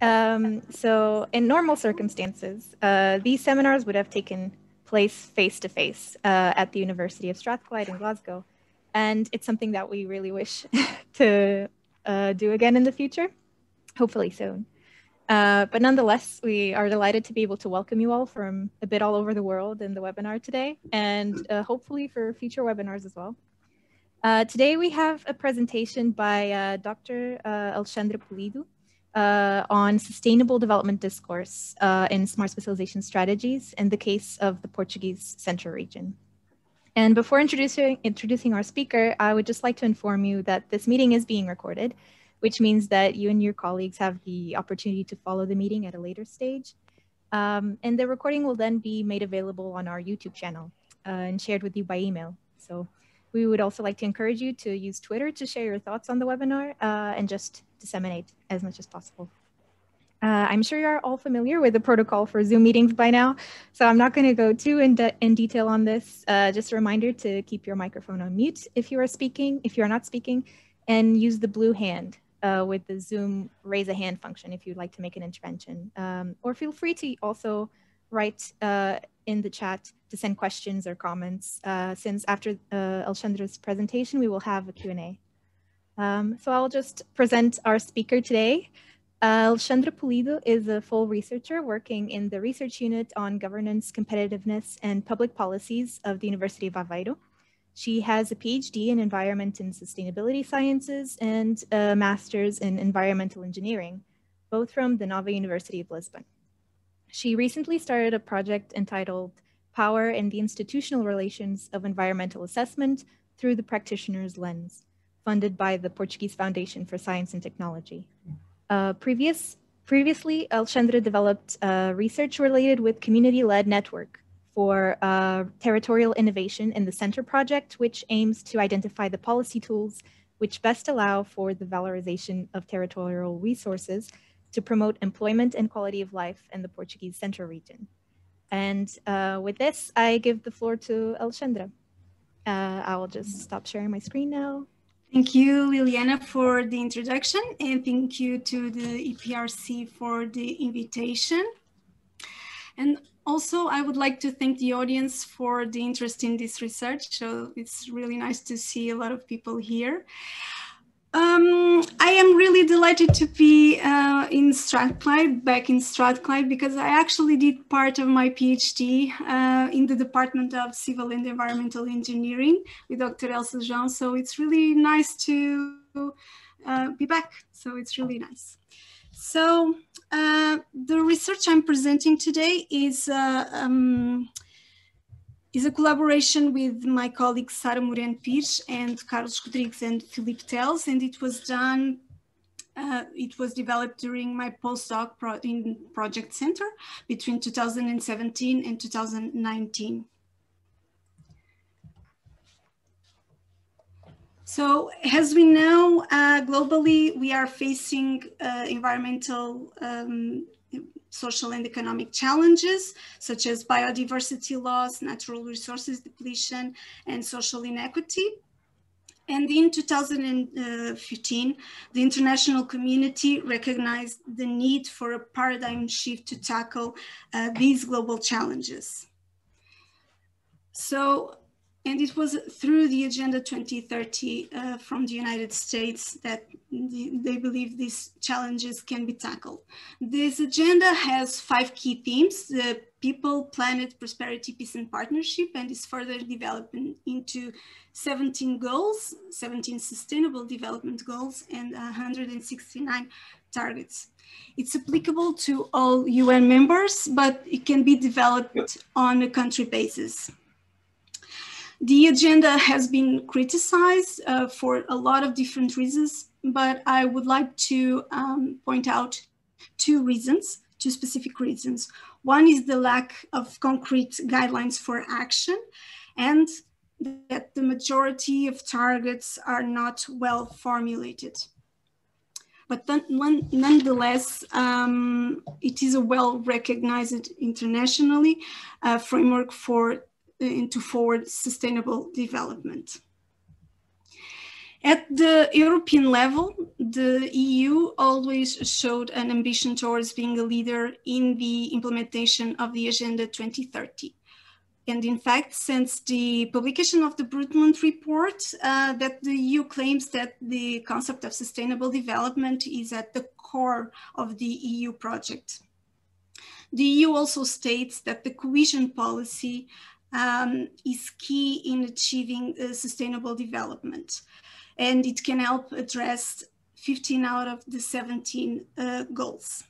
Um, so in normal circumstances, uh, these seminars would have taken place face to face at the University of Strathclyde in Glasgow. And it's something that we really wish to uh, do again in the future, hopefully soon. Uh, but nonetheless, we are delighted to be able to welcome you all from a bit all over the world in the webinar today, and uh, hopefully for future webinars as well. Uh, today we have a presentation by uh, Dr. Uh, Polido uh, on sustainable development discourse in smart specialization strategies in the case of the Portuguese Central region. And before introducing, introducing our speaker, I would just like to inform you that this meeting is being recorded, which means that you and your colleagues have the opportunity to follow the meeting at a later stage. Um, and the recording will then be made available on our YouTube channel uh, and shared with you by email. So we would also like to encourage you to use Twitter to share your thoughts on the webinar uh, and just disseminate as much as possible. Uh, I'm sure you're all familiar with the protocol for Zoom meetings by now, so I'm not going to go too in, de in detail on this. Uh, just a reminder to keep your microphone on mute if you are speaking, if you are not speaking, and use the blue hand uh, with the Zoom raise a hand function if you'd like to make an intervention. Um, or feel free to also write uh, in the chat to send questions or comments, uh, since after uh, presentation, we will have a Q&A. Um, so I'll just present our speaker today. Alexandra Polido is a full researcher working in the research unit on governance, competitiveness, and public policies of the University of Aveiro. She has a PhD in environment and sustainability sciences and a master's in environmental engineering, both from the Nova University of Lisbon. She recently started a project entitled Power and the Institutional Relations of Environmental Assessment through the Practitioner's Lens, funded by the Portuguese Foundation for Science and Technology. Uh, previous, previously, Alexandra developed uh, research related with community-led network for uh, territorial innovation in the Center project, which aims to identify the policy tools which best allow for the valorization of territorial resources to promote employment and quality of life in the Portuguese Central region. And uh, with this, I give the floor to Alexandra. Uh, I will just stop sharing my screen now. Thank you, Liliana, for the introduction, and thank you to the EPRC for the invitation. And also, I would like to thank the audience for the interest in this research. So it's really nice to see a lot of people here. Um, I am really delighted to be uh, in Strathclyde, back in Strathclyde, because I actually did part of my PhD uh, in the Department of Civil and Environmental Engineering with Dr. Elsa Jean. So it's really nice to uh, be back. So it's really nice. So uh, the research I'm presenting today is uh, um, is a collaboration with my colleagues Sara Moreno Pires and Carlos Rodrigues and Filipe Teles, and it was done, uh, it was developed during my postdoc pro in Project Center between 2017 and 2019. So as we know, uh, globally, we are facing uh, environmental um, social and economic challenges, such as biodiversity loss, natural resources depletion, and social inequity. And in 2015, the international community recognized the need for a paradigm shift to tackle uh, these global challenges. So and it was through the Agenda 2030 uh, from the United States that the, they believe these challenges can be tackled. This agenda has five key themes, the people, planet, prosperity, peace, and partnership, and is further developed into 17 goals, 17 sustainable development goals, and 169 targets. It's applicable to all UN members, but it can be developed on a country basis. The agenda has been criticized uh, for a lot of different reasons, but I would like to um, point out two reasons, two specific reasons. One is the lack of concrete guidelines for action and that the majority of targets are not well formulated. But nonetheless, um, it is a well recognized internationally uh, framework for into forward sustainable development. At the European level, the EU always showed an ambition towards being a leader in the implementation of the Agenda 2030. And in fact, since the publication of the Brundtland report, uh, that the EU claims that the concept of sustainable development is at the core of the EU project. The EU also states that the cohesion policy um, is key in achieving uh, sustainable development and it can help address 15 out of the 17 uh, goals.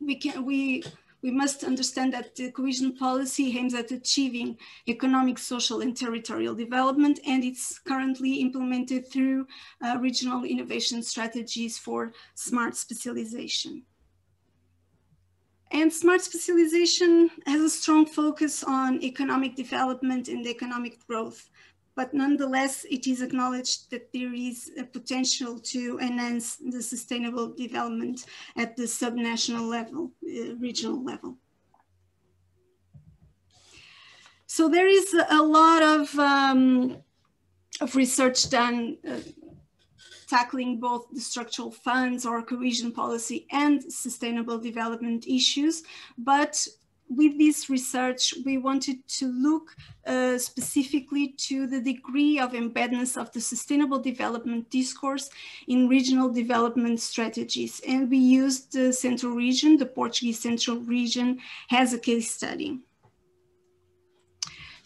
We can we we must understand that the cohesion policy aims at achieving economic, social, and territorial development, and it's currently implemented through uh, regional innovation strategies for smart specialization. And smart specialization has a strong focus on economic development and economic growth but nonetheless, it is acknowledged that there is a potential to enhance the sustainable development at the subnational level, uh, regional level. So there is a lot of, um, of research done uh, tackling both the structural funds or cohesion policy and sustainable development issues, but with this research, we wanted to look uh, specifically to the degree of embeddedness of the sustainable development discourse in regional development strategies. And we used the central region, the Portuguese central region, as a case study.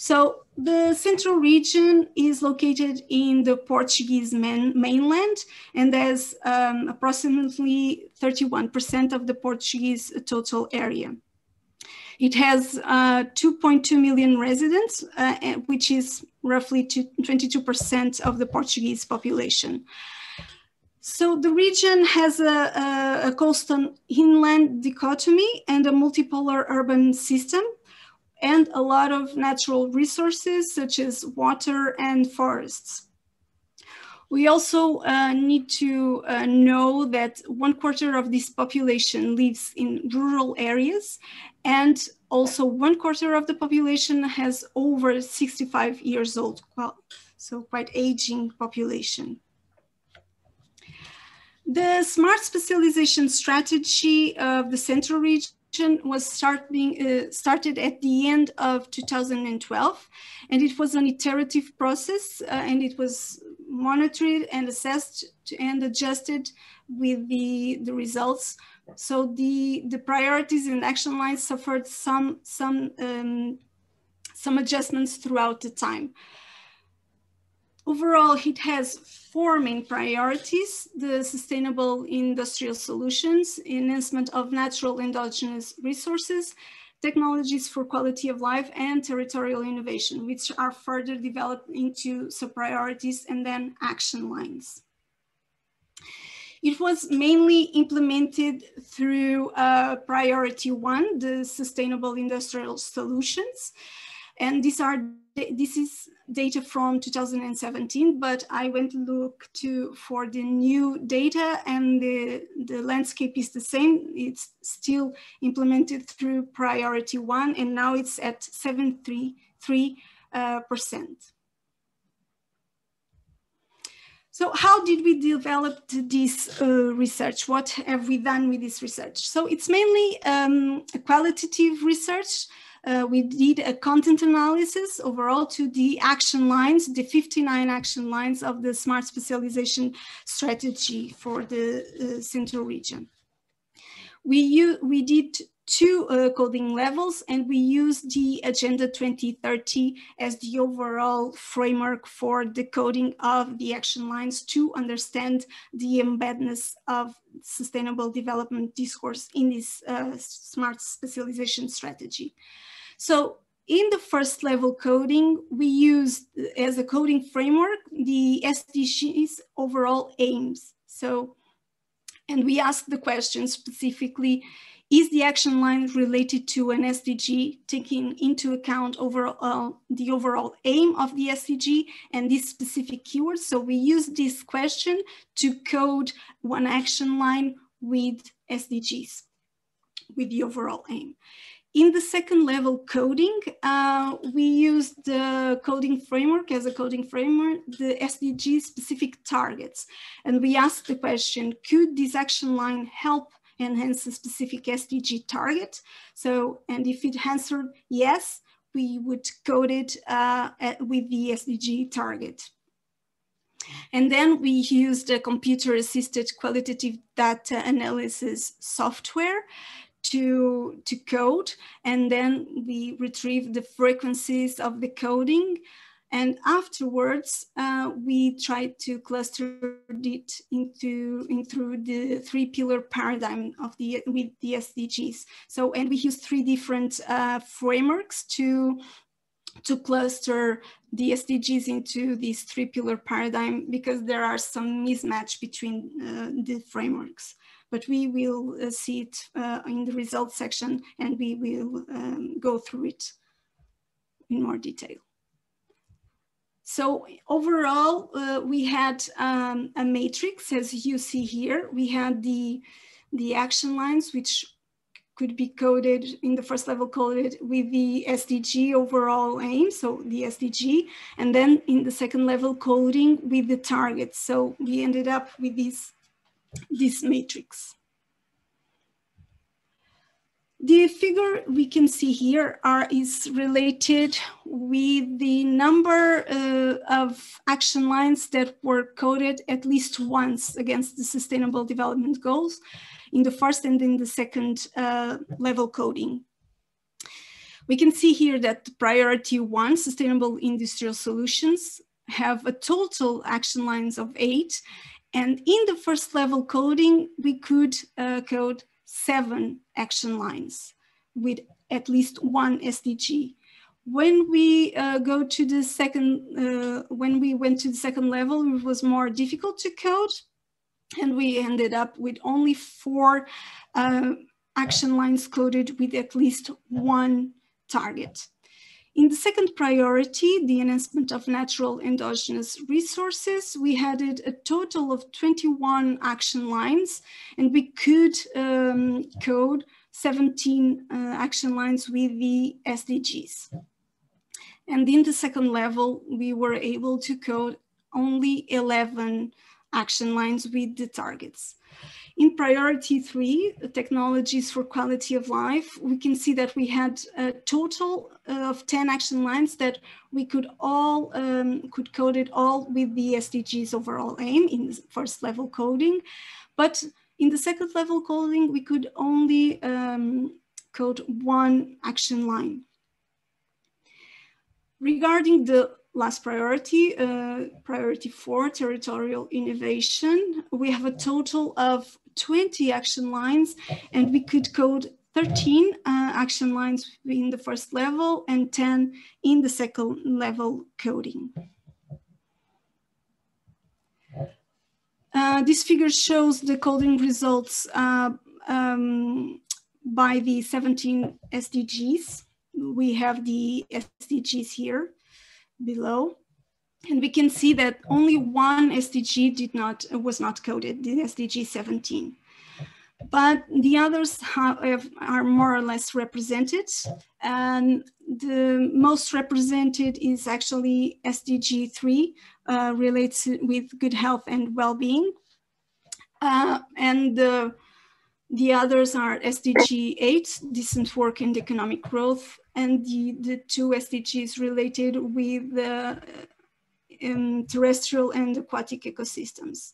So the central region is located in the Portuguese main, mainland and has um, approximately 31% of the Portuguese total area. It has uh, 2.2 million residents, uh, which is roughly 22% of the Portuguese population. So the region has a, a, a coastal inland dichotomy and a multipolar urban system and a lot of natural resources such as water and forests. We also uh, need to uh, know that one quarter of this population lives in rural areas and also one quarter of the population has over 65 years old, so quite aging population. The smart specialization strategy of the central region was start being, uh, started at the end of 2012 and it was an iterative process uh, and it was monitored and assessed and adjusted with the, the results. So the, the priorities and action lines suffered some, some, um, some adjustments throughout the time. Overall, it has four main priorities, the sustainable industrial solutions, enhancement of natural endogenous resources, technologies for quality of life and territorial innovation, which are further developed into sub-priorities and then action lines. It was mainly implemented through uh, priority one, the sustainable industrial solutions. And these are, this is data from 2017, but I went to look to for the new data and the, the landscape is the same. It's still implemented through priority one and now it's at 733 uh, percent. So how did we develop this uh, research? What have we done with this research? So it's mainly um, qualitative research uh, we did a content analysis overall to the action lines, the 59 action lines of the smart specialization strategy for the uh, central region. We, we did two uh, coding levels and we use the Agenda 2030 as the overall framework for the coding of the action lines to understand the embeddedness of sustainable development discourse in this uh, smart specialization strategy. So in the first level coding, we used as a coding framework, the SDG's overall aims. So, and we asked the question specifically, is the action line related to an SDG, taking into account overall, uh, the overall aim of the SDG and this specific keyword? So we use this question to code one action line with SDGs, with the overall aim. In the second level coding, uh, we used the coding framework as a coding framework, the SDG specific targets. And we asked the question, could this action line help enhance a specific SDG target? So, and if it answered yes, we would code it uh, with the SDG target. And then we used a computer assisted qualitative data analysis software to, to code. And then we retrieve the frequencies of the coding. And afterwards, uh, we try to cluster it into, into the three pillar paradigm of the, with the SDGs. So, and we use three different uh, frameworks to, to cluster the SDGs into this three pillar paradigm because there are some mismatch between uh, the frameworks but we will uh, see it uh, in the results section and we will um, go through it in more detail. So overall, uh, we had um, a matrix, as you see here. We had the, the action lines, which could be coded in the first level coded with the SDG overall aim, so the SDG, and then in the second level coding with the targets. So we ended up with this this matrix. The figure we can see here are, is related with the number uh, of action lines that were coded at least once against the Sustainable Development Goals in the first and in the second uh, level coding. We can see here that priority one, Sustainable Industrial Solutions, have a total action lines of eight and in the first level coding, we could uh, code seven action lines with at least one SDG. When we uh, go to the second, uh, when we went to the second level, it was more difficult to code and we ended up with only four uh, action lines coded with at least one target. In the second priority, the enhancement of natural endogenous resources, we added a total of 21 action lines and we could um, code 17 uh, action lines with the SDGs. And in the second level, we were able to code only 11 action lines with the targets. In priority three, technologies for quality of life, we can see that we had a total of 10 action lines that we could all, um, could code it all with the SDGs overall aim in first level coding. But in the second level coding, we could only um, code one action line. Regarding the last priority, uh, priority four, territorial innovation, we have a total of 20 action lines and we could code 13 uh, action lines in the first level and 10 in the second level coding. Uh, this figure shows the coding results uh, um, by the 17 SDGs. We have the SDGs here below. And we can see that only one SDG did not, was not coded, the SDG 17. But the others have, are more or less represented. And the most represented is actually SDG 3, uh, relates with good health and well-being. Uh, and the, the others are SDG 8, decent work and economic growth, and the, the two SDGs related with the in terrestrial and aquatic ecosystems.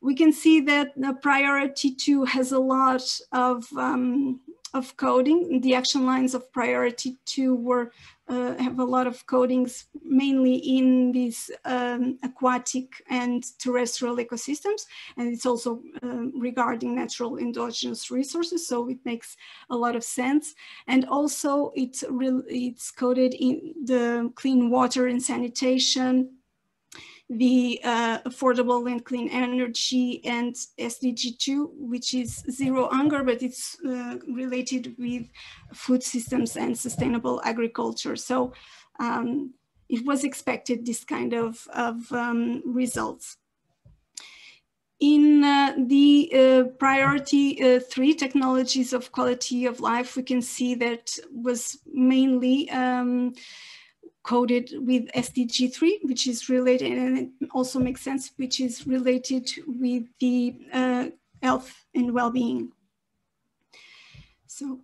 We can see that priority two has a lot of, um, of coding. The action lines of priority two were uh, have a lot of codings, mainly in these um, aquatic and terrestrial ecosystems. And it's also uh, regarding natural endogenous resources. So it makes a lot of sense. And also it's, it's coded in the clean water and sanitation, the uh, affordable and clean energy and SDG 2, which is zero hunger, but it's uh, related with food systems and sustainable agriculture. So um, it was expected this kind of, of um, results. In uh, the uh, priority uh, three technologies of quality of life, we can see that was mainly um, coded with SDG 3, which is related, and it also makes sense, which is related with the uh, health and well-being. So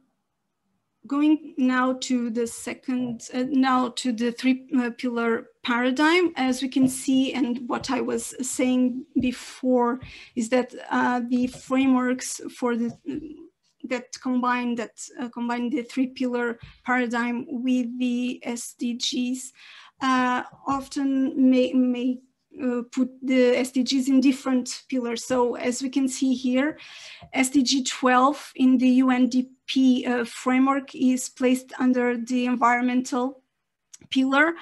going now to the second, uh, now to the three uh, pillar paradigm, as we can see, and what I was saying before is that uh, the frameworks for the that combine that uh, combine the three pillar paradigm with the SDGs uh, often may, may uh, put the SDGs in different pillars. So as we can see here, SDG 12 in the UNDP uh, framework is placed under the environmental pillar,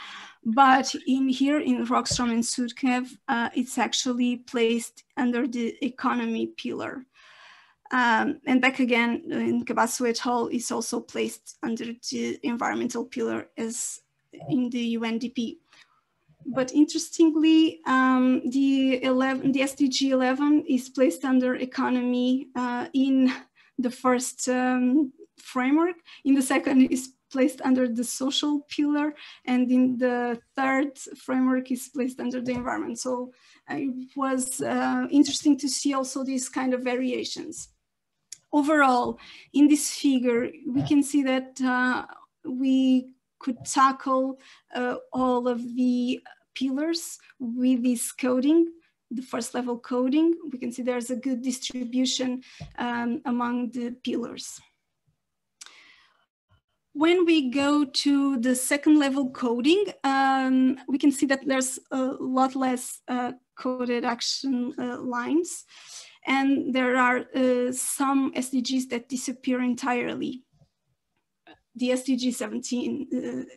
but in here in Rockstrom and Sukhdev, uh, it's actually placed under the economy pillar. Um, and back again in Cabasso et al. is also placed under the environmental pillar as in the UNDP but interestingly, um, the 11, the SDG 11 is placed under economy uh, in the first um, framework. In the second is placed under the social pillar, and in the third framework is placed under the environment. So uh, it was uh, interesting to see also these kind of variations. Overall, in this figure, we can see that uh, we could tackle uh, all of the pillars with this coding, the first level coding. We can see there's a good distribution um, among the pillars. When we go to the second level coding, um, we can see that there's a lot less uh, coded action uh, lines. And there are uh, some SDGs that disappear entirely the SDG 17 uh,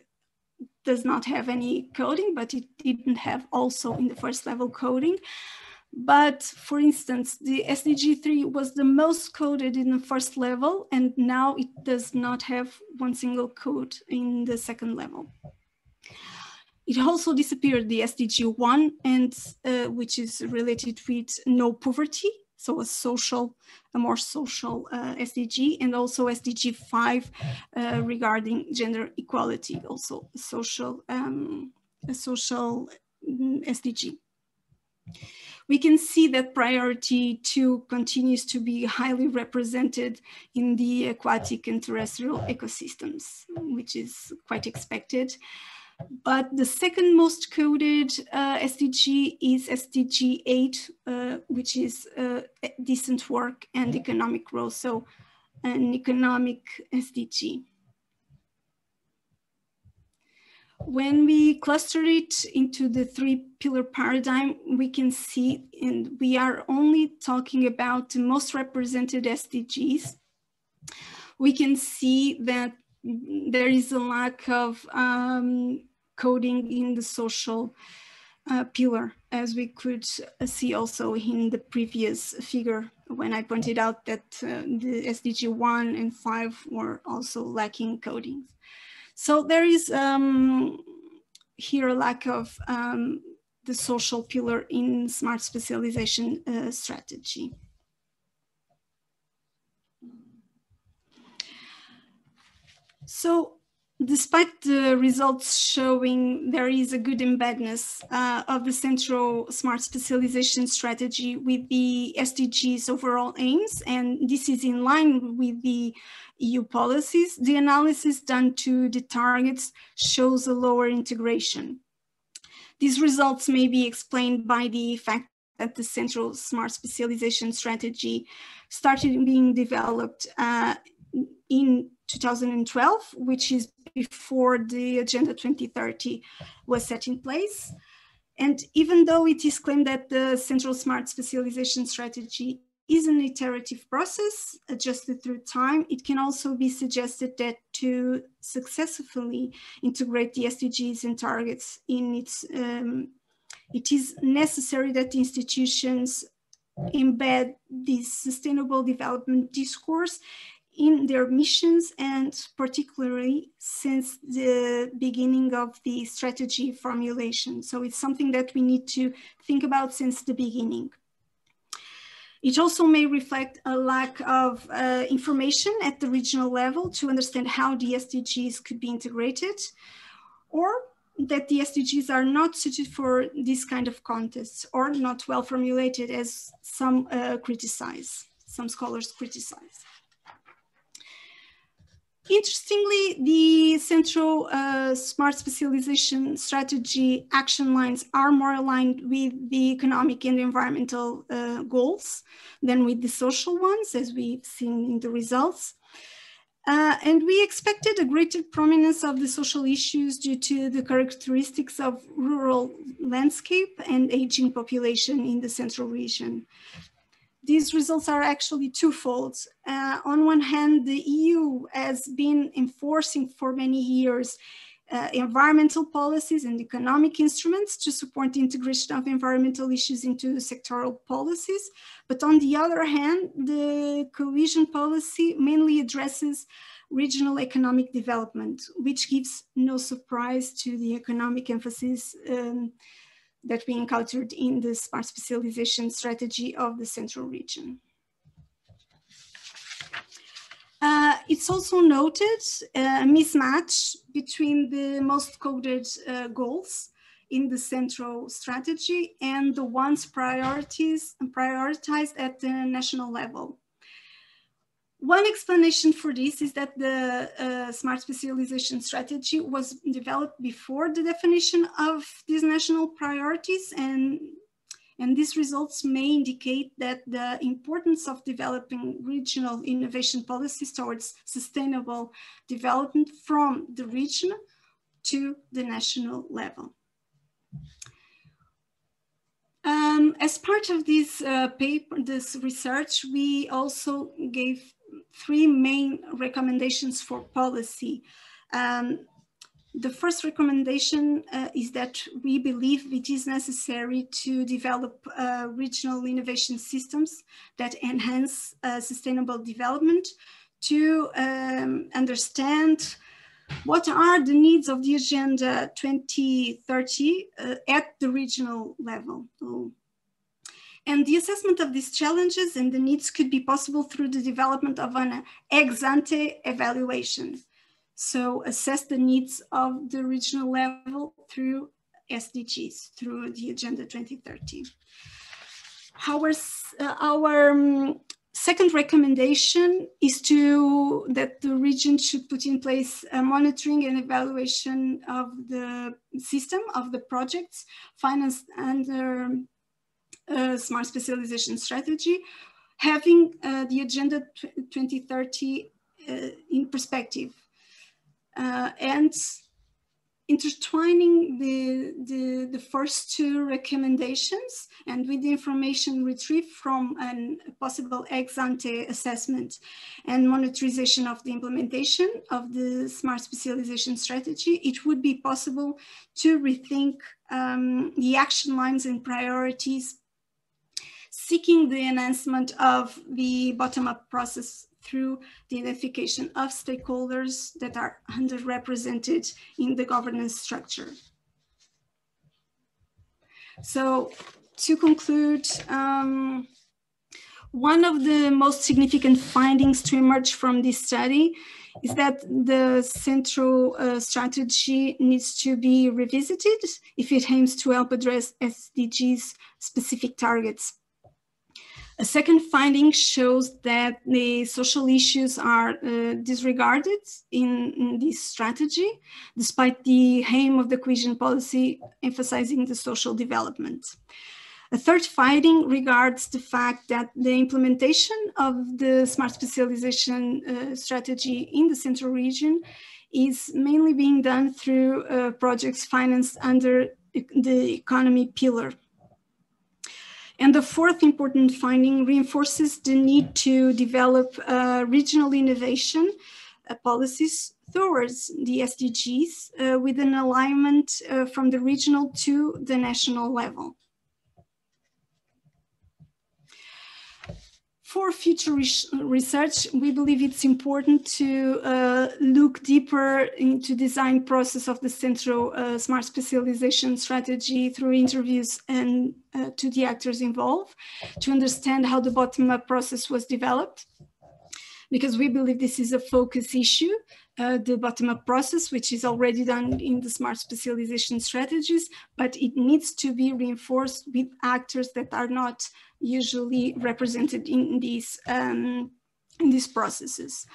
does not have any coding, but it didn't have also in the first level coding. But for instance, the SDG 3 was the most coded in the first level, and now it does not have one single code in the second level. It also disappeared the SDG 1, and uh, which is related with no poverty, so a social, a more social uh, SDG, and also SDG 5 uh, regarding gender equality, also a social, um, a social mm, SDG. We can see that priority two continues to be highly represented in the aquatic and terrestrial ecosystems, which is quite expected. But the second most coded uh, SDG is SDG 8, uh, which is uh, decent work and economic growth, so an economic SDG. When we cluster it into the three pillar paradigm, we can see, and we are only talking about the most represented SDGs, we can see that there is a lack of um, coding in the social uh, pillar, as we could see also in the previous figure when I pointed out that uh, the SDG 1 and 5 were also lacking coding. So there is um, here a lack of um, the social pillar in smart specialization uh, strategy. So despite the results showing there is a good embeddedness uh, of the central smart specialization strategy with the SDG's overall aims, and this is in line with the EU policies, the analysis done to the targets shows a lower integration. These results may be explained by the fact that the central smart specialization strategy started being developed uh, in 2012, which is before the Agenda 2030 was set in place. And even though it is claimed that the Central Smart Specialization Strategy is an iterative process adjusted through time, it can also be suggested that to successfully integrate the SDGs and targets in its, um, it is necessary that institutions embed this sustainable development discourse in their missions and particularly since the beginning of the strategy formulation. So it's something that we need to think about since the beginning. It also may reflect a lack of uh, information at the regional level to understand how the SDGs could be integrated, or that the SDGs are not suited for this kind of contests or not well formulated as some uh, criticize, some scholars criticize. Interestingly, the central uh, smart specialization strategy action lines are more aligned with the economic and environmental uh, goals than with the social ones, as we've seen in the results. Uh, and we expected a greater prominence of the social issues due to the characteristics of rural landscape and aging population in the central region. These results are actually twofold. Uh, on one hand, the EU has been enforcing for many years uh, environmental policies and economic instruments to support the integration of environmental issues into sectoral policies. But on the other hand, the cohesion policy mainly addresses regional economic development, which gives no surprise to the economic emphasis um, that we encountered in the smart specialization strategy of the central region. Uh, it's also noted a mismatch between the most coded uh, goals in the central strategy and the ones priorities prioritized at the national level. One explanation for this is that the uh, smart specialization strategy was developed before the definition of these national priorities and and these results may indicate that the importance of developing regional innovation policies towards sustainable development from the region to the national level. Um, as part of this uh, paper, this research, we also gave three main recommendations for policy. Um, the first recommendation uh, is that we believe it is necessary to develop uh, regional innovation systems that enhance uh, sustainable development to um, understand what are the needs of the Agenda 2030 uh, at the regional level. So, and the assessment of these challenges and the needs could be possible through the development of an ex ante evaluation. So assess the needs of the regional level through SDGs, through the Agenda 2030. Our, uh, our um, second recommendation is to that the region should put in place a monitoring and evaluation of the system of the projects financed under smart specialization strategy, having uh, the Agenda 2030 uh, in perspective. Uh, and intertwining the, the, the, first two recommendations and with the information retrieved from a possible ex-ante assessment and monitorization of the implementation of the smart specialization strategy, it would be possible to rethink um, the action lines and priorities seeking the enhancement of the bottom-up process through the identification of stakeholders that are underrepresented in the governance structure. So to conclude, um, one of the most significant findings to emerge from this study is that the central uh, strategy needs to be revisited if it aims to help address SDGs specific targets. A second finding shows that the social issues are uh, disregarded in, in, this strategy, despite the aim of the cohesion policy emphasizing the social development. A third finding regards the fact that the implementation of the smart specialization uh, strategy in the central region is mainly being done through uh, projects financed under the economy pillar and the fourth important finding reinforces the need to develop uh, regional innovation uh, policies towards the SDGs uh, with an alignment uh, from the regional to the national level. For future research, we believe it's important to uh, look deeper into the design process of the central uh, Smart Specialization Strategy through interviews and uh, to the actors involved to understand how the bottom-up process was developed. Because we believe this is a focus issue, uh, the bottom-up process, which is already done in the smart specialization strategies, but it needs to be reinforced with actors that are not usually represented in these um, in these processes.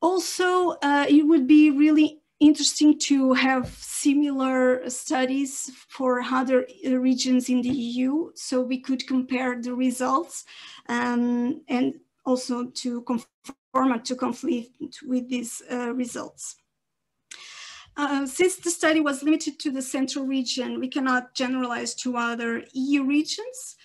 Also, uh, it would be really interesting to have similar studies for other regions in the EU, so we could compare the results um, and also to conform to conflict with these uh, results. Uh, since the study was limited to the central region, we cannot generalize to other EU regions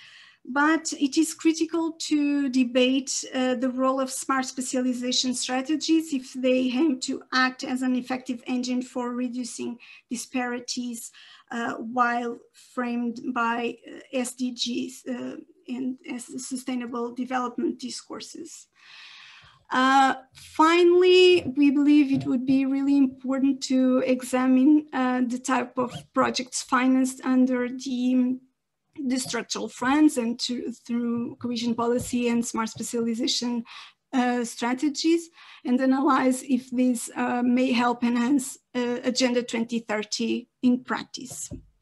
but it is critical to debate uh, the role of smart specialization strategies if they aim to act as an effective engine for reducing disparities uh, while framed by uh, SDGs uh, and sustainable development discourses. Uh, finally, we believe it would be really important to examine uh, the type of projects financed under the the structural funds and to, through cohesion policy and smart specialization uh, strategies and analyze if these uh, may help enhance uh, Agenda 2030 in practice.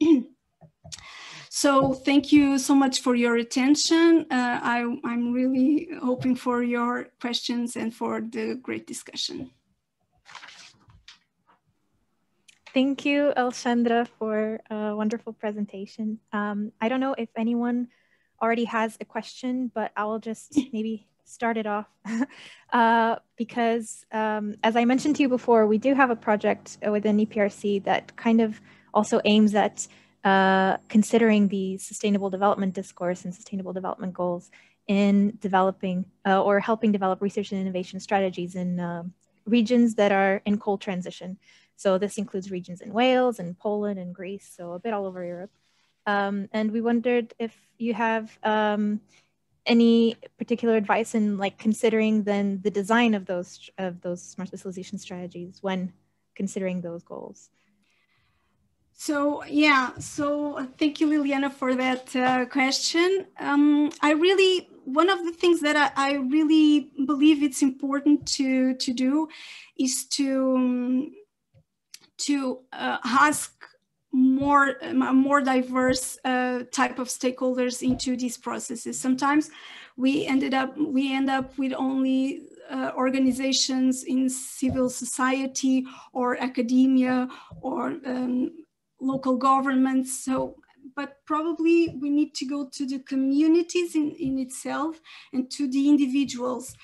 so thank you so much for your attention. Uh, I, I'm really hoping for your questions and for the great discussion. Thank you, Alexandra, for a wonderful presentation. Um, I don't know if anyone already has a question, but I'll just maybe start it off uh, because um, as I mentioned to you before, we do have a project within EPRC that kind of also aims at uh, considering the sustainable development discourse and sustainable development goals in developing uh, or helping develop research and innovation strategies in um, regions that are in coal transition. So this includes regions in Wales and Poland and Greece, so a bit all over Europe. Um, and we wondered if you have um, any particular advice in like considering then the design of those of those smart specialization strategies when considering those goals. So yeah, so thank you, Liliana, for that uh, question. Um, I really one of the things that I, I, really believe it's important to to do is to um, to uh, ask more more diverse uh, type of stakeholders into these processes. Sometimes we ended up we end up with only uh, organizations in civil society or academia or um, local governments. So, but probably we need to go to the communities in, in itself and to the individuals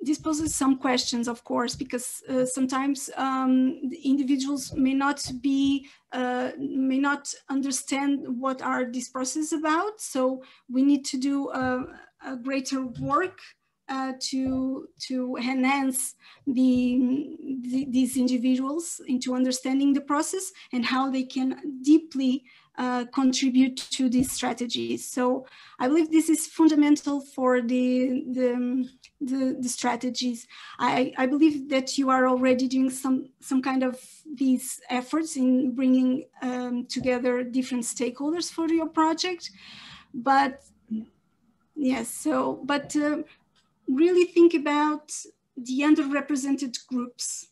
this poses some questions, of course, because uh, sometimes um, individuals may not be, uh, may not understand what are these processes about. So we need to do a, a greater work uh, to to enhance the, the, these individuals into understanding the process and how they can deeply uh, contribute to these strategies. So I believe this is fundamental for the, the, the, the, strategies. I, I believe that you are already doing some, some kind of these efforts in bringing um, together different stakeholders for your project. But yes, so, but uh, really think about the underrepresented groups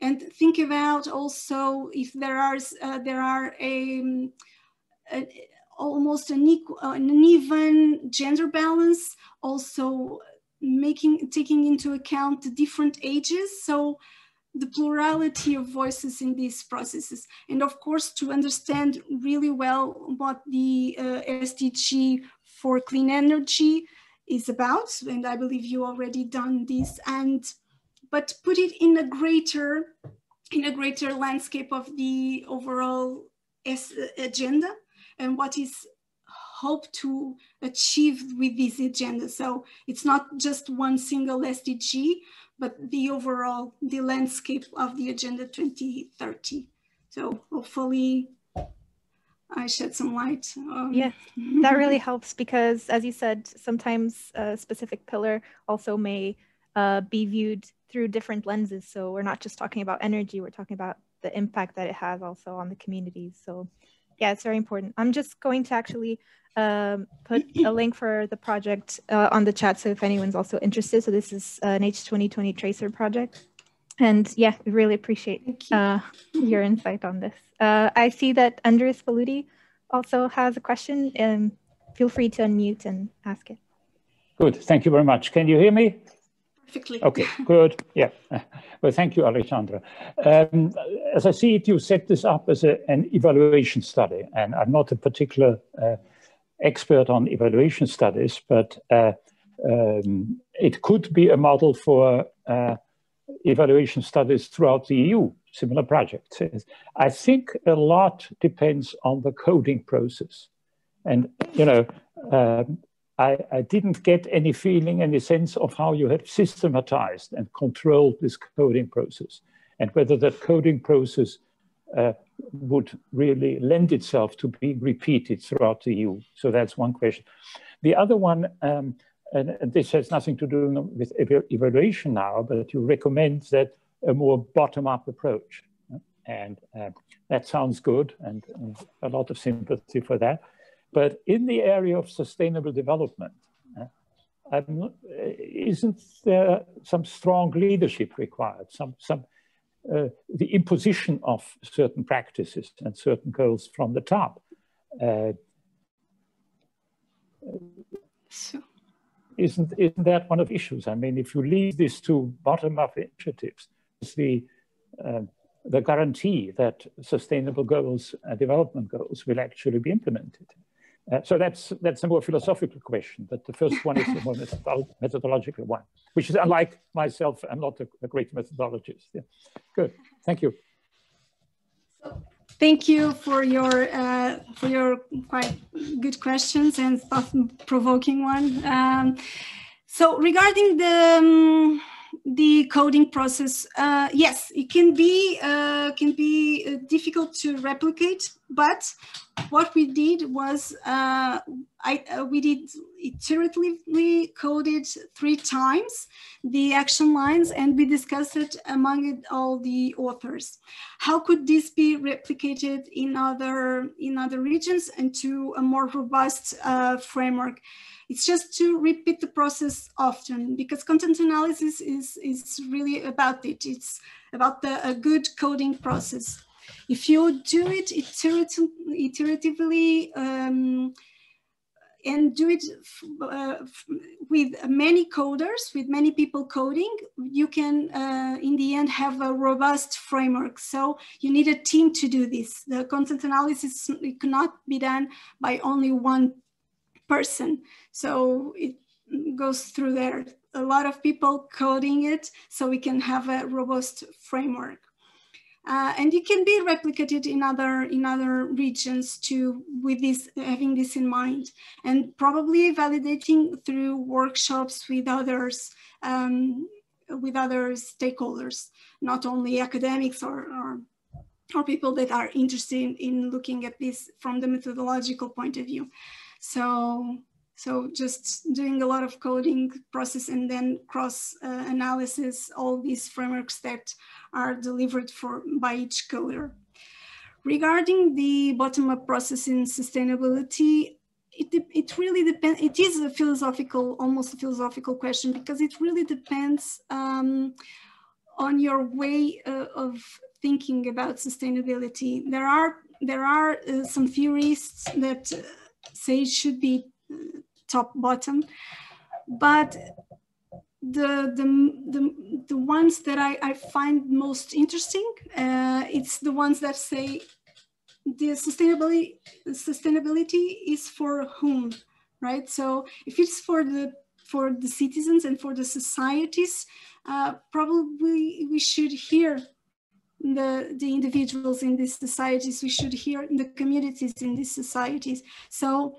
and think about also if there are uh, there are a um, almost an, equal, uh, an even gender balance, also making taking into account the different ages. So the plurality of voices in these processes. And of course, to understand really well what the uh, SDG for clean energy is about. And I believe you already done this and, but put it in a greater, in a greater landscape of the overall agenda and what is hoped to achieve with this agenda. So it's not just one single SDG, but the overall, the landscape of the Agenda 2030. So hopefully I shed some light. Um, yeah, that really helps because, as you said, sometimes a specific pillar also may uh, be viewed through different lenses. So we're not just talking about energy, we're talking about the impact that it has also on the communities. So yeah, it's very important. I'm just going to actually um, put a link for the project uh, on the chat. So if anyone's also interested, so this is an H2020 Tracer project. And yeah, we really appreciate uh, your insight on this. Uh, I see that Andres Paludi also has a question. and feel free to unmute and ask it. Good, thank you very much. Can you hear me? Perfectly. Okay, good. Yeah. Well, thank you, Alexandra. Um, as I see it, you set this up as a, an evaluation study, and I'm not a particular uh, expert on evaluation studies, but uh, um, it could be a model for uh, evaluation studies throughout the EU, similar projects. I think a lot depends on the coding process. And, you know, um, I, I, didn't get any feeling, any sense of how you have systematized and controlled this coding process and whether that coding process uh, would really lend itself to being repeated throughout the EU. So that's one question. The other one, um, and, and, this has nothing to do with evaluation now, but you recommend that a more bottom-up approach. And uh, that sounds good and, and, a lot of sympathy for that. But in the area of sustainable development, uh, isn't there some strong leadership required, some, some uh, the imposition of certain practices and certain goals from the top? Uh, so isn't, isn't that one of issues? I mean, if you leave this to bottom-up initiatives, the, uh, the guarantee that sustainable goals, uh, development goals will actually be implemented. Uh, so that's, that's a more philosophical question, but the first one is a more methodological one, which is unlike myself, I'm not a, a great methodologist. Yeah. Good, thank you. Thank you for your uh, for your quite good questions and thought-provoking one. Um, so regarding the um, the coding process, uh, yes, it can be uh, can be uh, difficult to replicate. But what we did was uh, I uh, we did iteratively coded three times the action lines, and we discussed it among all the authors. How could this be replicated in other in other regions and to a more robust uh, framework? It's just to repeat the process often because content analysis is, is really about it. It's about the, a good coding process. If you do it iteratively um, and do it uh, with many coders, with many people coding, you can, uh, in the end, have a robust framework. So you need a team to do this. The content analysis cannot be done by only one person. So it goes through there. A lot of people coding it so we can have a robust framework. Uh, and it can be replicated in other in other regions too with this having this in mind and probably validating through workshops with others um, with other stakeholders not only academics or, or, or people that are interested in, in looking at this from the methodological point of view. So, so just doing a lot of coding process and then cross uh, analysis, all these frameworks that are delivered for by each coder. Regarding the bottom-up process in sustainability, it, it really depends, it is a philosophical, almost a philosophical question because it really depends um, on your way uh, of thinking about sustainability. There are, there are uh, some theorists that say it should be uh, top bottom but the the the, the ones that I, I find most interesting uh, it's the ones that say the sustainability sustainability is for whom right so if it's for the for the citizens and for the societies uh, probably we should hear the, the individuals in these societies, we should hear the communities in these societies. So,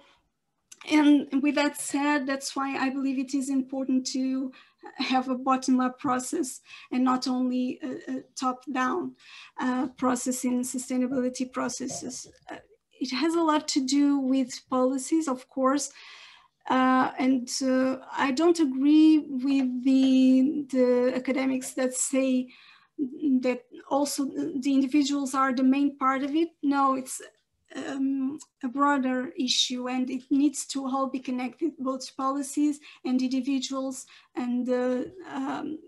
and with that said, that's why I believe it is important to have a bottom-up process and not only a, a top-down uh, process in sustainability processes. Uh, it has a lot to do with policies, of course. Uh, and uh, I don't agree with the, the academics that say that also the individuals are the main part of it. No, it's um, a broader issue and it needs to all be connected, both policies and individuals and uh, um,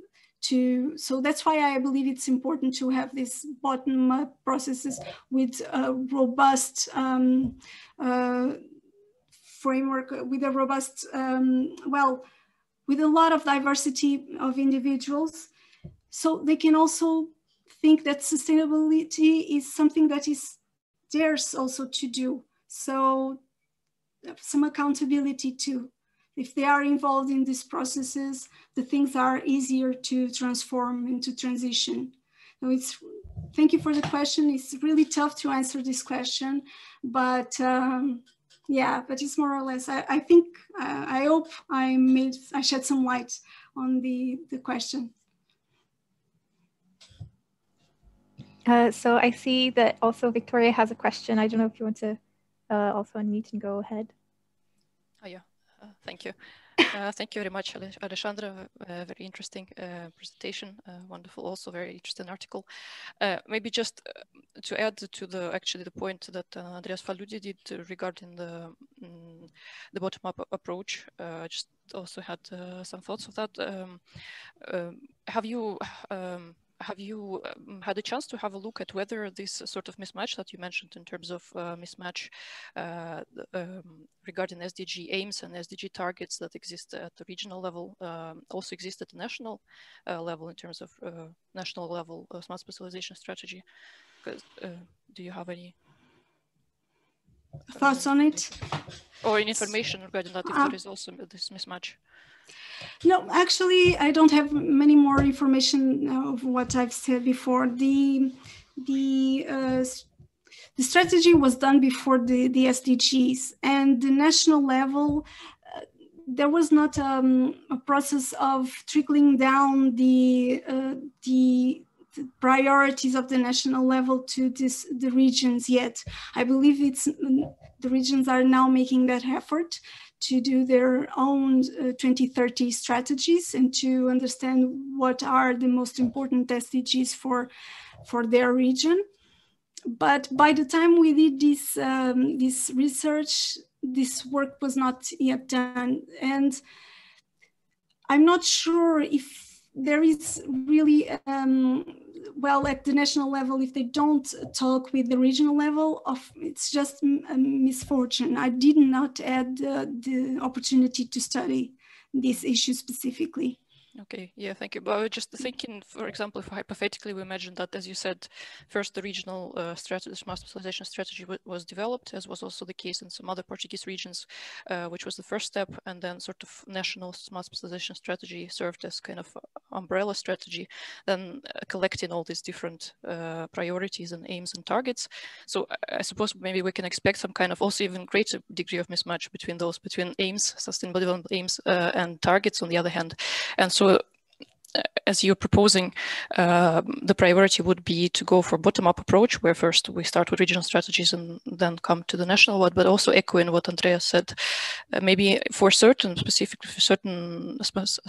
to, so that's why I believe it's important to have these bottom-up processes with a robust um, uh, framework, with a robust, um, well, with a lot of diversity of individuals. So they can also think that sustainability is something that is theirs also to do. So some accountability too. If they are involved in these processes, the things are easier to transform into transition. So it's, thank you for the question. It's really tough to answer this question, but um, yeah, but it's more or less, I, I think, uh, I hope I made, I shed some light on the, the question. Uh, so I see that also Victoria has a question. I don't know if you want to uh, also unmute and go ahead. Oh yeah, uh, thank you. Uh, thank you very much, Alexandra. Uh, very interesting uh, presentation. wonderful, also very interesting article. maybe just to add to the actually the point that Andreas Faludi did regarding the um, the bottom-up approach. I just also had some thoughts of that. Um, um have you um, have you um, had a chance to have a look at whether this sort of mismatch that you mentioned in terms of uh, mismatch uh, um, regarding SDG aims and SDG targets that exist at the regional level um, also exist at the national uh, level in terms of uh, national level uh, smart specialization strategy? Uh, do you have any thoughts on it? Or any information regarding that if there is also this mismatch? No, actually, I don't have many more information of what I've said before. The the uh, the strategy was done before the the SDGs, and the national level. Uh, there was not um, a process of trickling down the uh, the the priorities of the national level to this, the regions yet. I believe it's the regions are now making that effort to do their own uh, 2030 strategies and to understand what are the most important SDGs for, for their region. But by the time we did this, um, this research, this work was not yet done. And I'm not sure if there is really um, well at the national level if they don't talk with the regional level of it's just a misfortune. I did not add uh, the opportunity to study this issue specifically Okay, yeah, thank you. But I was just thinking, for example, if hypothetically we imagine that, as you said, first the regional uh, strategy, smart specialization strategy was developed, as was also the case in some other Portuguese regions, uh, which was the first step, and then sort of national smart specialization strategy served as kind of umbrella strategy, then uh, collecting all these different uh, priorities and aims and targets. So I suppose maybe we can expect some kind of also even greater degree of mismatch between those, between aims, sustainable development aims, uh, and targets on the other hand. And so so as you're proposing, uh, the priority would be to go for bottom-up approach, where first we start with regional strategies and then come to the national one, but also echoing what Andrea said, uh, maybe for certain, specifically for certain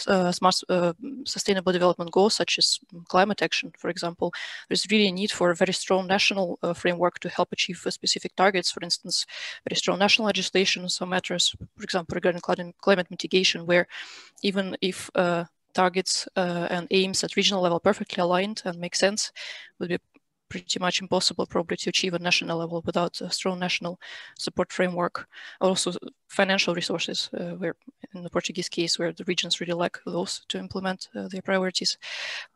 uh, smart uh, sustainable development goals, such as climate action, for example, there's really a need for a very strong national uh, framework to help achieve specific targets. For instance, very strong national legislation in some matters, for example, regarding climate mitigation, where even if uh, targets uh, and aims at regional level perfectly aligned and make sense would be pretty much impossible probably to achieve at national level without a strong national support framework. Also financial resources, uh, where in the Portuguese case, where the regions really lack those to implement uh, their priorities.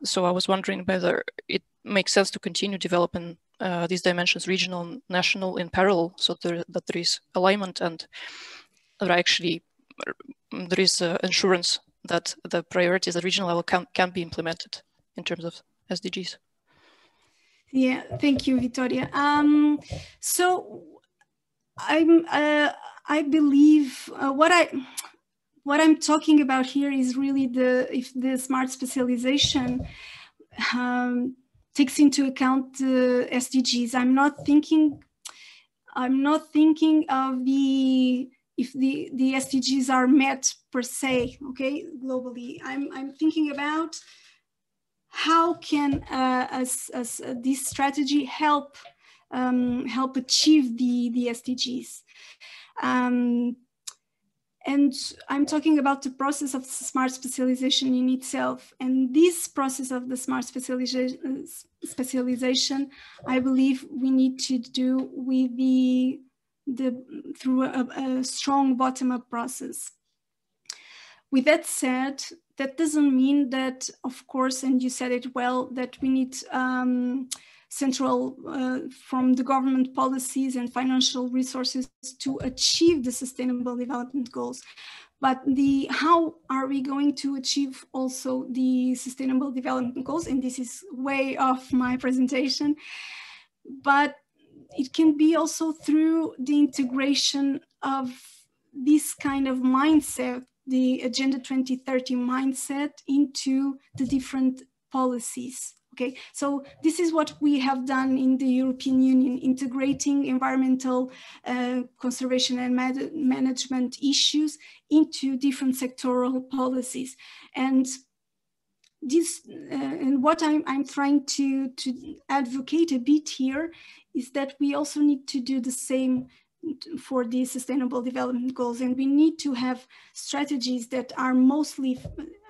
So I was wondering whether it makes sense to continue developing uh, these dimensions, regional and national in parallel, so there, that there is alignment and there actually there is uh, insurance that the priorities at regional level can, can be implemented in terms of SDGs. Yeah, thank you, Victoria. Um, so I'm, uh, I believe uh, what I, what I'm talking about here is really the, if the smart specialization um, takes into account the SDGs. I'm not thinking I'm not thinking of the if the, the SDGs are met per se, okay, globally. I'm, I'm thinking about how can uh, as, as, uh, this strategy help um, help achieve the, the SDGs. Um, and I'm talking about the process of smart specialization in itself. And this process of the smart specialization, specialization I believe we need to do with the, the through a, a strong bottom-up process. With that said, that doesn't mean that, of course, and you said it well, that we need um, central uh, from the government policies and financial resources to achieve the sustainable development goals. But the how are we going to achieve also the sustainable development goals? And this is way off my presentation. But it can be also through the integration of this kind of mindset the agenda 2030 mindset into the different policies Okay, so this is what we have done in the European Union, integrating environmental uh, conservation and management issues into different sectoral policies. And this, uh, and what I'm, I'm trying to, to advocate a bit here is that we also need to do the same for the sustainable development goals. And we need to have strategies that are mostly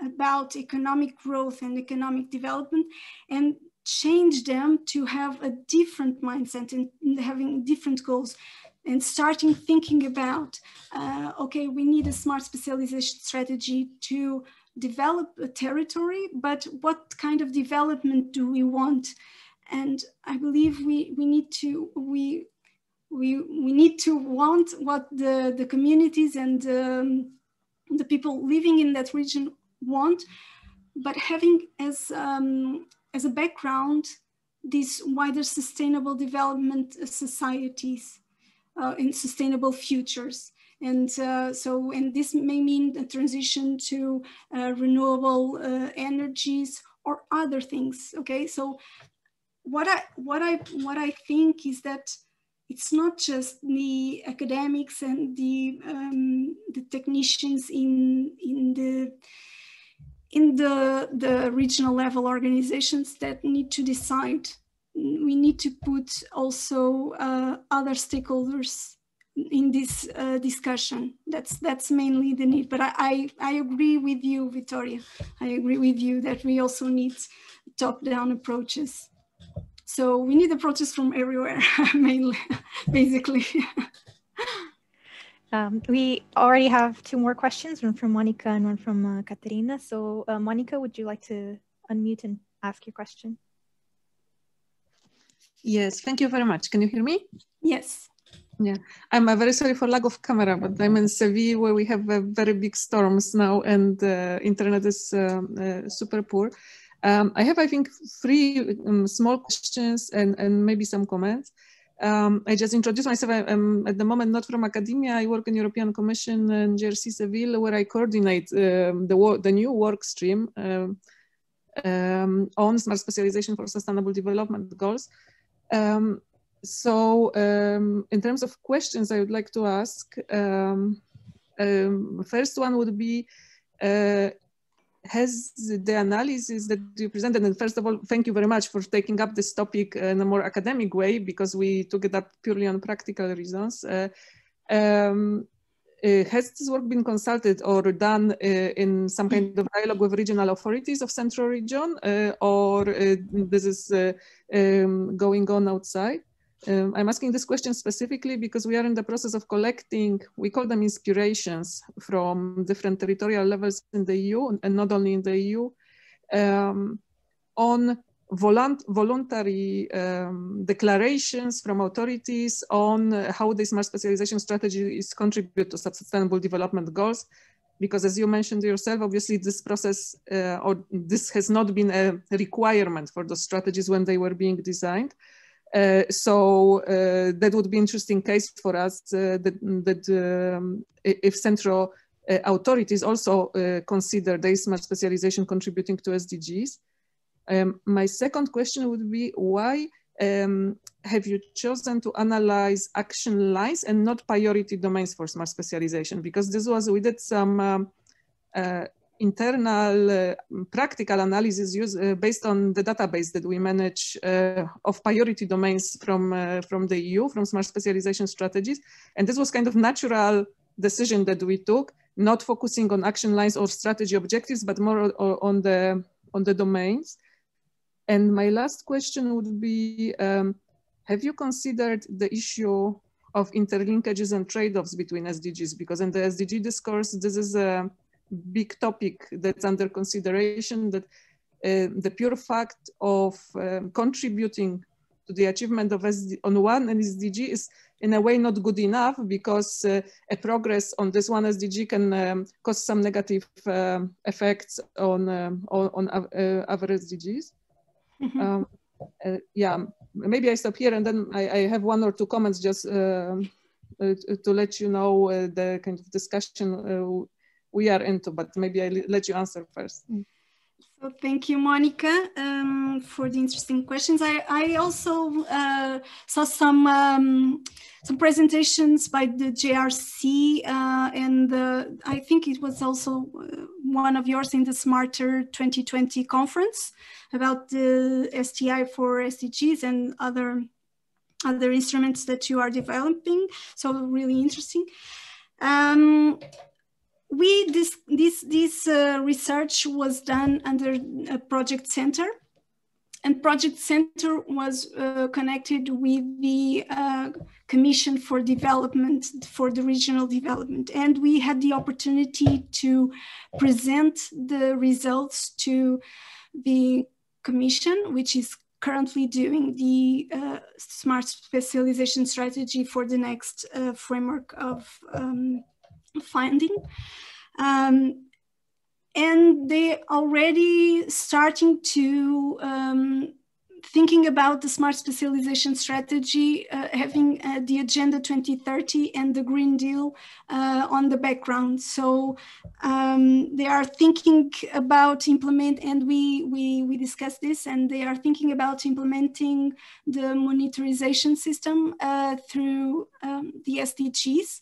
about economic growth and economic development and change them to have a different mindset and having different goals and starting thinking about uh, okay we need a smart specialization strategy to develop a territory but what kind of development do we want and i believe we we need to we we we need to want what the the communities and um, the people living in that region want. But having as um, as a background these wider sustainable development societies uh, and sustainable futures. And uh, so and this may mean the transition to uh, renewable uh, energies or other things okay? So what i what i what i think is that it's not just the academics and the um, the technicians in in the in the the regional level organizations that need to decide. We need to put also uh, other stakeholders in this uh, discussion. That's that's mainly the need. But I, I, I agree with you, Victoria. I agree with you that we also need top-down approaches. So we need approaches from everywhere, mainly, basically. Um, we already have two more questions, one from Monica and one from uh, Katerina. So uh, Monica, would you like to unmute and ask your question? Yes, thank you very much. Can you hear me? Yes. Yeah, I'm uh, very sorry for lack of camera, but I'm in Seville where we have uh, very big storms now and uh, internet is uh, uh, super poor. Um, I have, I think, three um, small questions and, and maybe some comments. Um, I just introduced myself. I, am at the moment not from academia. I work in European Commission in JRC Seville, where I coordinate um, the, the new work stream um, um, on smart specialization for sustainable development goals. Um, so in terms of questions I would like to ask, first one would be, uh, has the analysis that you presented, and first of all, thank you very much for taking up this topic in a more academic way, because we took it up purely on practical reasons. Uh, um, uh, has this work been consulted or done uh, in some kind of dialogue with regional authorities of central region, uh, or uh, this is uh, um, going on outside? Um, I'm asking this question specifically because we are in the process of collecting, we call them inspirations from different territorial levels in the EU and not only in the EU um, on volunt voluntary um, declarations from authorities on how this smart specialization strategy is contribute to sustainable development goals. Because as you mentioned yourself, obviously this process uh, or this has not been a requirement for those strategies when they were being designed. Uh, so uh, that would be interesting case for us uh, that, that um, if central authorities also consider their smart specialization contributing to SDGs. Um, my second question would be why um, have you chosen to analyze action lines and not priority domains for smart specialization? Because this was, we did some um, uh, internal uh, practical analysis use, uh, based on the database that we manage uh, of priority domains from, uh, from the EU, from smart specialization strategies. And this was kind of natural decision that we took, not focusing on action lines or strategy objectives, but more on the, on the domains. And my last question would be, um, have you considered the issue of interlinkages and trade-offs between SDGs? Because in the SDG discourse, this is a big topic that's under consideration that uh, the pure fact of um, contributing to the achievement of SD on one and SDG is in a way not good enough because uh, a progress on this one SDG can um, cause some negative uh, effects on, um, on, on uh, other SDGs. Mm -hmm. um, uh, yeah, maybe I stop here and then I, I have one or two comments just uh, to let you know the kind of discussion we are into, but maybe I let you answer first. Mm. So thank you, Monica, um, for the interesting questions. I, I also uh, saw some um, some presentations by the JRC, uh, and the, I think it was also uh, one of yours in the Smarter 2020 conference about the STI for SDGs and other other instruments that you are developing. So really interesting. Um, we this this this uh, research was done under a project center. And project center was uh, connected with the uh, commission for development for the regional development. And we had the opportunity to present the results to the commission which is currently doing the uh, smart specialization strategy for the next uh, framework of um, finding. Um, and they already starting to um, thinking about the smart specialization strategy, uh, having uh, the Agenda 2030 and the Green Deal uh, on the background. So um, they are thinking about implement, and we, we, we discussed this, and they are thinking about implementing the monitorization system uh, through um, the SDGs.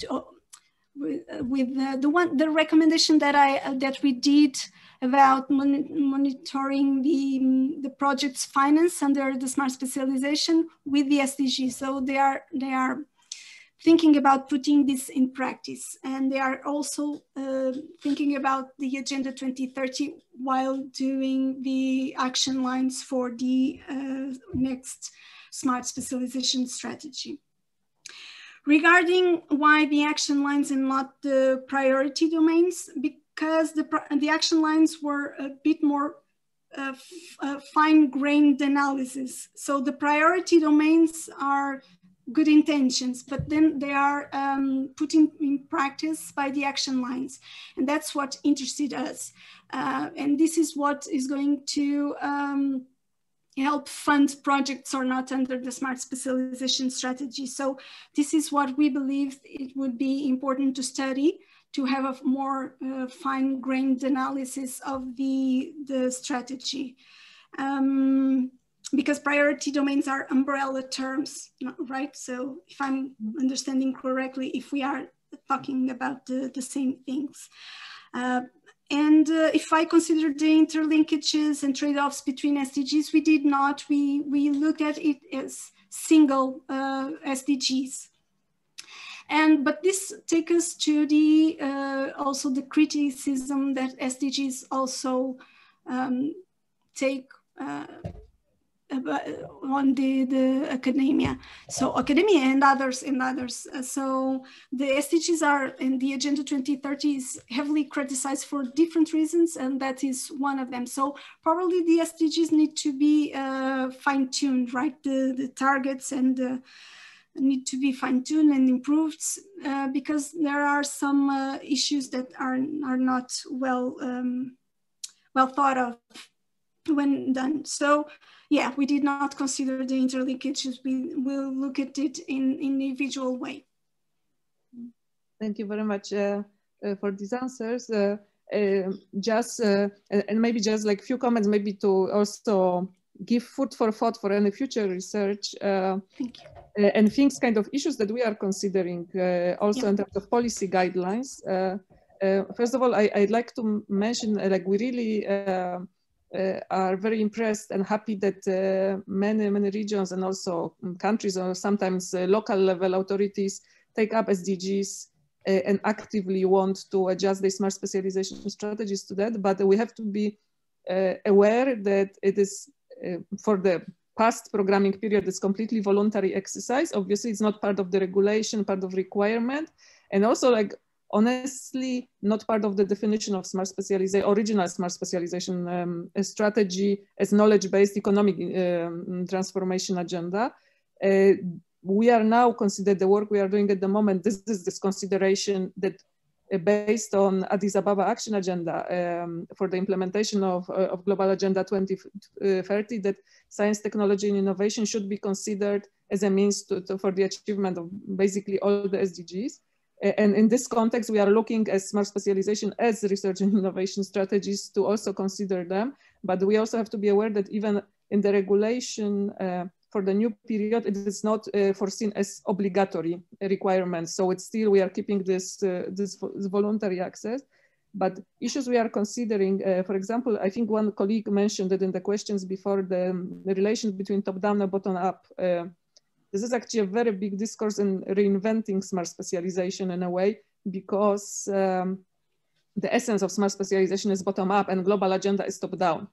To, with, with the, one the recommendation that I uh, that we did about mon monitoring the the project's finance under the smart specialization with the SDG. So they are they are thinking about putting this in practice, and they are also uh, thinking about the Agenda 2030 while doing the action lines for the uh, next smart specialization strategy. Regarding why the action lines and not the priority domains, because the, the action lines were a bit more uh, uh, fine-grained analysis. So the priority domains are good intentions, but then they are um, put in, in, practice by the action lines. And that's what interested us. Uh, and this is what is going to um, help fund projects or not under the smart specialization strategy. So this is what we believe it would be important to study to have a more uh, fine-grained analysis of the, the strategy. Um, because priority domains are umbrella terms, right? So if I'm understanding correctly, if we are talking about the, the same things. Uh, and uh, if I consider the interlinkages and trade-offs between SDGs, we did not. We, we looked at it as single uh, SDGs. And, but this takes us to the, uh, also the criticism that SDGs also um, take uh, on the, the academia. So academia and others and others. Uh, so the SDGs are in the Agenda 2030 is heavily criticized for different reasons and that is one of them. So probably the SDGs need to be uh, fine tuned, right? The, the targets and uh, need to be fine tuned and improved uh, because there are some uh, issues that are, are not well, um, well thought of when done. So yeah, we did not consider the interlinkages. We will look at it in individual way. Thank you very much uh, uh, for these answers. Uh, uh just uh, and maybe just like few comments, maybe to also give food for thought for any future research. Thank you. Uh, and things kind of issues that we are considering uh, also Yeah. in terms of policy guidelines. Uh, uh, first of all, I, would like to mention uh, like we really uh, uh, Uh, are very impressed and happy that uh, many, many regions and also mm, countries or sometimes uh, local level authorities take up SDGs and actively want to adjust their smart specialization strategies to that. But we have to be aware that it is for the past programming period is completely voluntary exercise. Obviously, it's not part of the regulation, part of requirement. And also like, honestly, not part of the definition of smart specialization, original smart specialization um, strategy as knowledge-based economic um, transformation agenda. Uh, we are now considered the work we are doing at the moment, this is this consideration that uh, based on Addis Ababa Action Agenda um, for the implementation of, uh, of Global Agenda 2030, that science, technology, and innovation should be considered as a means to, to, for the achievement of basically all the SDGs. And in this context, we are looking at smart specialization as research and innovation strategies to also consider them. But we also have to be aware that even in the regulation, uh, for the new period, it is not uh, foreseen as obligatory requirement. So it's still, we are keeping this, uh, this, voluntary access. But issues we are considering, uh, for example, I think one colleague mentioned it in the questions before, the, the relation between top-down and bottom-up. This is actually a very big discourse in reinventing smart specialization in a way, because um, the essence of smart specialization is bottom-up and global agenda is top-down.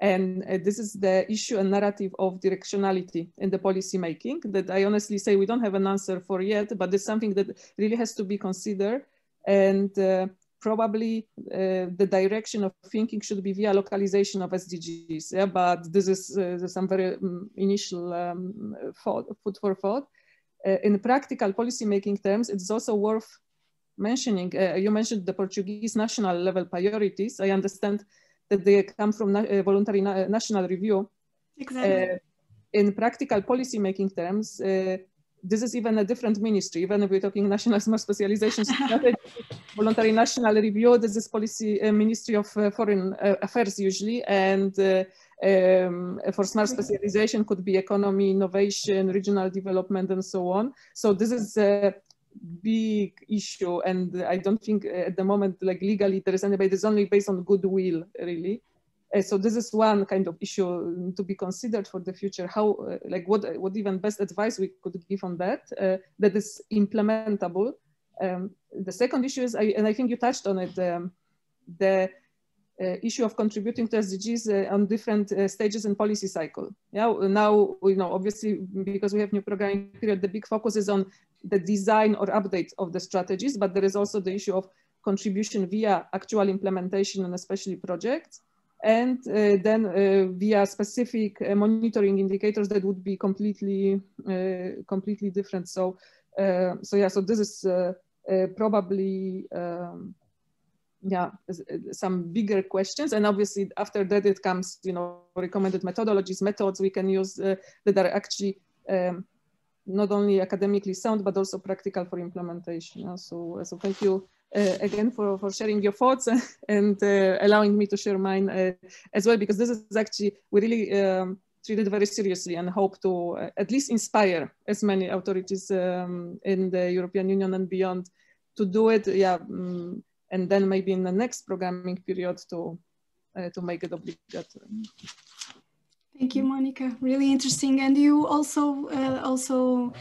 And uh, this is the issue and narrative of directionality in the policy making that I honestly say we don't have an answer for yet, but it's something that really has to be considered. And uh, probably uh, the direction of thinking should be via localization of SDGs. Yeah, but this is uh, some very um, initial um, thought, food for thought. Uh, in practical policy making terms, it's also worth mentioning, uh, you mentioned the Portuguese national level priorities. I understand that they come from na uh, voluntary na national review. Exactly. Uh, in practical policy making terms, uh, this is even a different ministry, even if we're talking national smart specialization strategy, voluntary national review, this is policy uh, ministry of uh, foreign uh, affairs usually. And um, for smart specialization could be economy, innovation, regional development, and so on. So this is a big issue. And i don't think at the moment like legally there is anybody. It's only based on goodwill really. uh, so this is one kind of issue to be considered for the future. How uh, like what what even best advice we could give on that uh, that is implementable. Um, the second issue is I, and i think you touched on it um, the uh, issue of contributing to SDGs uh, on different uh, stages in policy cycle. Yeah, now you know obviously because we have new programming period, the big focus is on the design or update of the strategies, but there is also the issue of contribution via actual implementation and especially projects, and uh, then uh, via specific uh, monitoring indicators that would be completely completely different. So so yeah, so this is probably. Um, yeah some bigger questions and obviously after that it comes you know recommended methodologies methods we can use uh, that are actually um, not only academically sound but also practical for implementation so so thank you uh, again for for sharing your thoughts and uh, allowing me to share mine uh, as well because this is actually we really um, treated very seriously and hope to uh, at least inspire as many authorities um, in the European Union and beyond to do it yeah um, and then maybe in the next programming period to uh, to make it obligatory. Thank you, Monica. Really interesting, and you also uh, also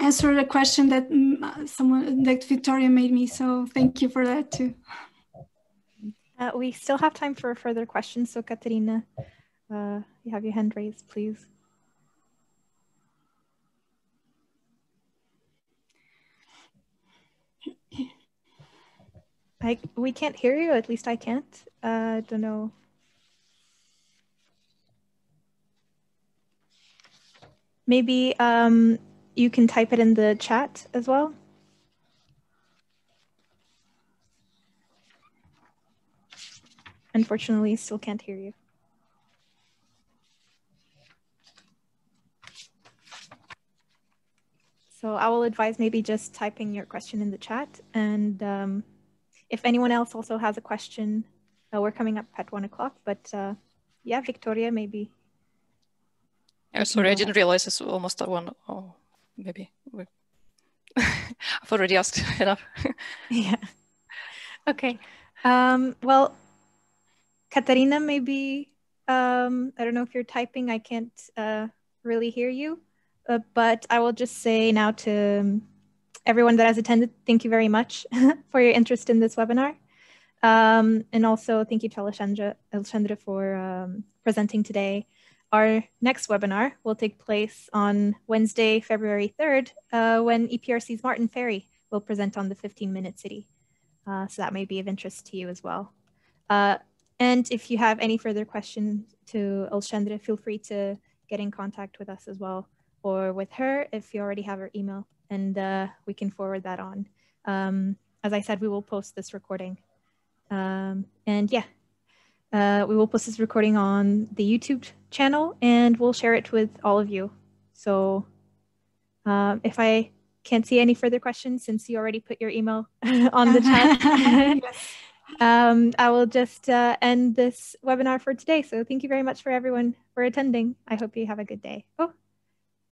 answered a question that mm, someone that Victoria made me. So thank you for that too. Uh, we still have time for further questions. So Katerina, uh, you have your hand raised, please. I we can't hear you. At least I can't. I uh, don't know. Maybe um, you can type it in the chat as well. Unfortunately, still can't hear you. So I will advise maybe just typing your question in the chat and um, if anyone else also has a question, uh, we're coming up at one o'clock, but uh, yeah, Victoria, maybe Yeah, sorry, I didn't realize it's almost a one. Oh, maybe. I've already asked enough. yeah. Okay. Um, well, Katarina, maybe um, I don't know if you're typing. I can't uh, really hear you, uh, but I will just say now to um, everyone that has attended, thank you very much for your interest in this webinar. Um, and also thank you to Alexandra, Alexandra for um, presenting today. Our next webinar will take place on Wednesday, February 3rd, uh, when EPRC's Martin Ferry will present on the 15-minute city. Uh, so that may be of interest to you as well. Uh, and if you have any further questions to Alexandra, feel free to get in contact with us as well, or with her if you already have her email, and uh, we can forward that on. Um, as I said, we will post this recording. Um, and yeah, uh, we will post this recording on the YouTube channel and we'll share it with all of you. So um, if I can't see any further questions since you already put your email on the chat, um, I will just uh, end this webinar for today. So thank you very much for everyone for attending. I hope you have a good day. Oh.